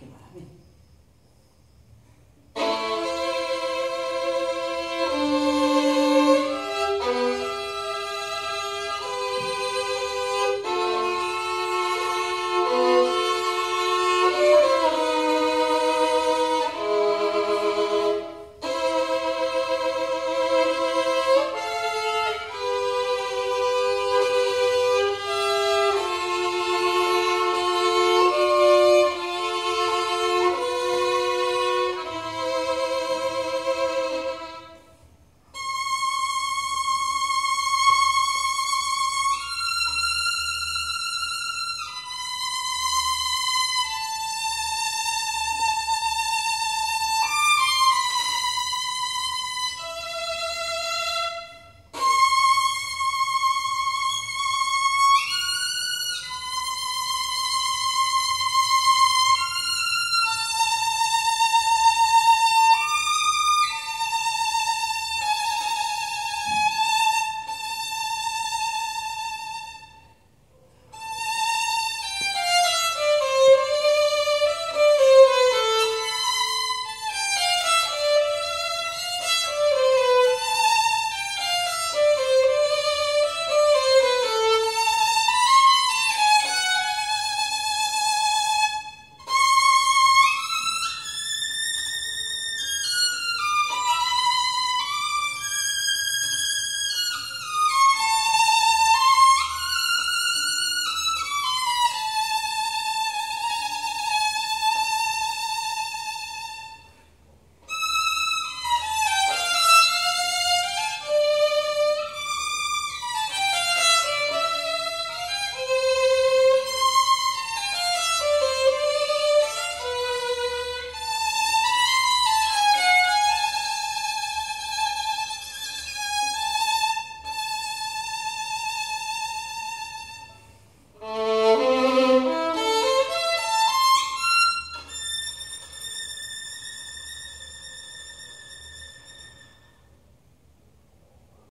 Qué maravilla.